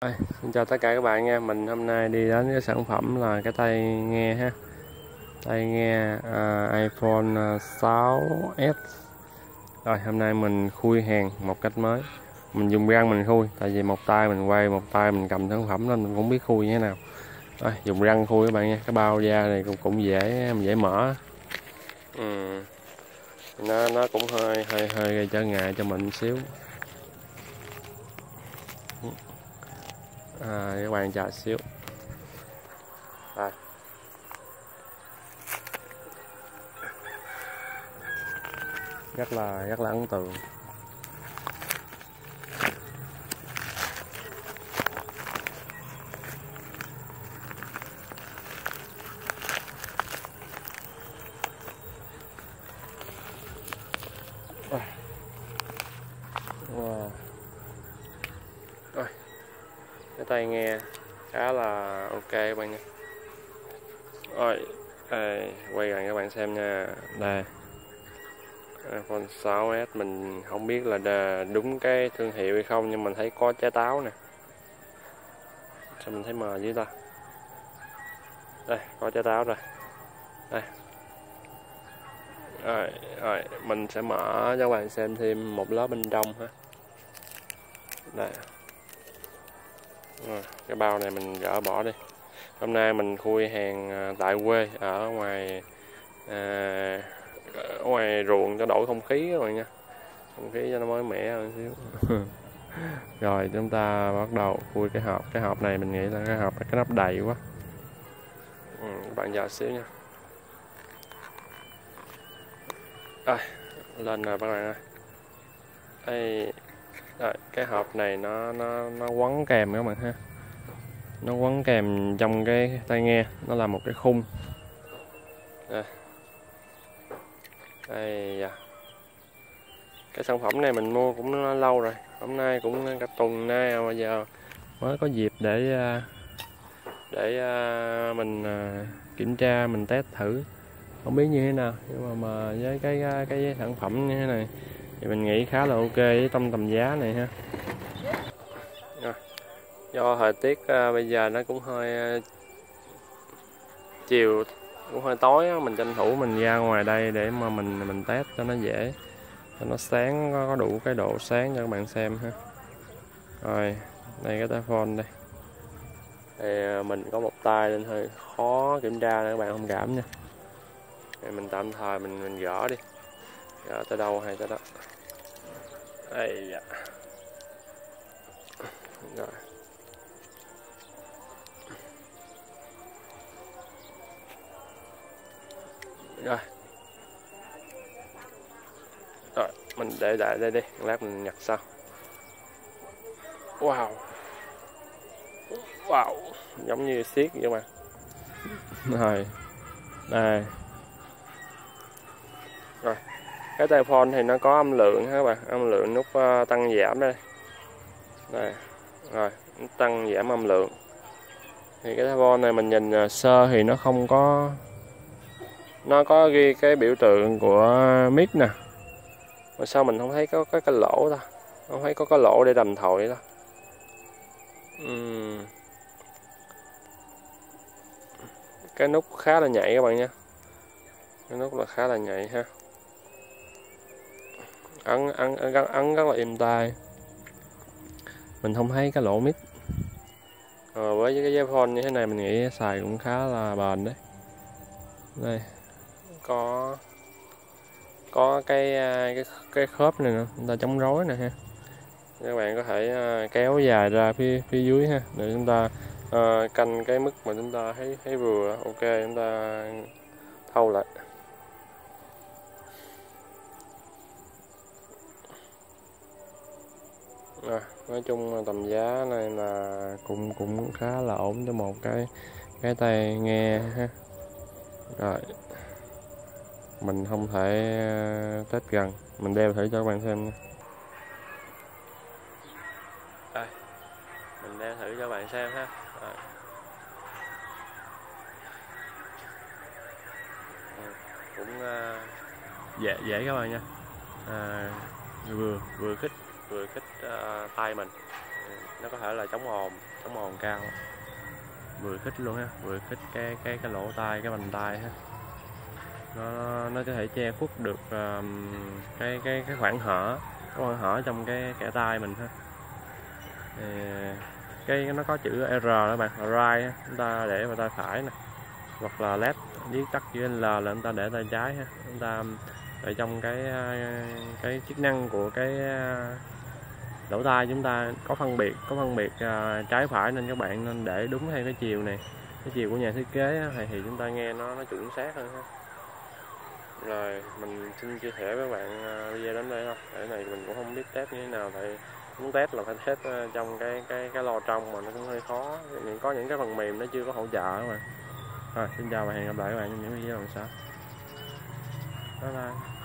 Ê, xin chào tất cả các bạn nha. Mình hôm nay đi đến cái sản phẩm là cái tai nghe ha. Tai nghe à, iPhone à, 6s rồi hôm nay mình khui hàng một cách mới. Mình dùng răng mình khui tại vì một tay mình quay một tay mình cầm sản phẩm nên mình cũng biết khui như thế nào. Rồi dùng răng khui các bạn nha. Cái bao da này cũng cũng dễ dễ mở. Ừ. nó nó cũng hơi hơi hơi gây trở ngại cho mình một xíu. À, các bạn chờ xíu à. rất là rất là ấn tượng wow cái tai nghe khá là ok các bạn nha. Rồi đây, quay gần các bạn xem nha. Đây. iPhone 6s mình không biết là đúng cái thương hiệu hay không nhưng mình thấy có trái táo nè. Sao mình thấy mờ dưới ta? Đây có trái táo rồi. Đây. Rồi, rồi mình sẽ mở cho các bạn xem thêm một lớp bên trong ha. Đây rồi, cái bao này mình gỡ bỏ đi. Hôm nay mình khui hàng à, tại quê ở ngoài à, ở ngoài ruộng cho đổi không khí rồi nha. Không khí cho nó mới mẻ hơn xíu. Rồi chúng ta bắt đầu khui cái hộp. Cái hộp này mình nghĩ là cái hộp này cái nắp đầy quá. Ừ, các bạn chờ xíu nha. À, lên rồi các bạn ơi. Đây cái hộp này nó nó nó quấn kèm các bạn ha. Nó quấn kèm trong cái tai nghe nó là một cái khung. Đây, đây dạ. cái sản phẩm này mình mua cũng lâu rồi. Hôm nay cũng cả tuần nay à, mà giờ mới có dịp để à, để à, mình kiểm tra mình test thử. Không biết như thế nào nhưng mà, mà với cái cái sản phẩm như thế này thì mình nghĩ khá là ok với trong tầm giá này ha. Do thời tiết uh, bây giờ nó cũng hơi uh, chiều cũng hơi tối mình tranh thủ mình ra ngoài đây để mà mình mình test cho nó dễ cho nó sáng có, có đủ cái độ sáng cho các bạn xem ha. Rồi đây cái tay phone đây. Thì à, mình có một tay nên hơi khó kiểm tra nên các bạn thông cảm nha. Thì mình tạm thời mình mình gỡ đi gỡ tới đâu hay tới đó. Đây dạ. rồi. Rồi rồi mình để lại đây đi lát mình nhặt sau. Wow. Wow giống như xiết vậy mà. Rồi đây rồi cái tay phone thì nó có âm lượng ha các bạn âm lượng nút ờ, tăng giảm đây. Đây rồi tăng giảm âm lượng. Thì cái tay phone này mình nhìn ờ, sơ thì nó không có nó có ghi cái biểu tượng của mic nè. Mà sao mình không thấy có, cái cái lỗ ta? Không thấy có cái lỗ để đầm thổi ta. Uhm. cái nút khá là nhạy các bạn nha cái nút là khá là nhạy ha ấn ấn ấn, ấn rất là êm tai. Mình không thấy cái lỗ mic à, ờ, với cái dây phone như thế này mình nghĩ xài cũng khá là bền đấy. Đây. Có có cái à, cái cái khớp này nữa chúng ta chống rối nè ha. Các bạn có thể à, kéo dài ra phía phía dưới ha để chúng ta uh, canh cái mức mà chúng ta thấy thấy vừa. Ok chúng ta thâu lại. À, nói chung tầm giá này là cũng cũng khá là ổn cho một cái cái tai nghe ha. Rồi mình không thể ờ, test gần. Mình đeo thử cho các bạn xem nha. Đây mình đeo thử cho các bạn xem ha. Rồi. Ừ, cũng uh, dễ dễ các bạn nha. À, vừa vừa khích vừa khích uh, ờ, tay mình. Nó có thể là chống ồn chống ồn cao. Vừa khích luôn ha vừa khích cái cái cái lỗ tai cái bàn tai ha. Nó nó có thể che khuất được um, cái cái cái khoảng hở cái khoảng hở trong cái kẽ tai mình ha. Thì cái nó có chữ R đó bạn là right chúng ta để vào tay phải nè. Hoặc là left viết tắt chữ L là chúng ta để tay trái ha. Chúng ta ở trong cái ờ, cái chức năng của cái ờ, lỗ tai chúng ta có phân biệt có phân biệt uh, trái phải nên các bạn nên để đúng theo cái chiều này. Cái chiều của nhà thiết kế thì, thì chúng ta nghe nó nó chuẩn xác hơn ha. Rồi mình xin chia sẻ với bạn à, video đến đây thôi. Cái này mình cũng không biết test như thế nào tại muốn test là phải test à, trong cái cái cái lo trong mà nó cũng hơi khó. Có những cái phần mềm nó chưa có hỗ trợ mà rồi xin chào và hẹn gặp lại các bạn trong những video lần sau. Bye bye.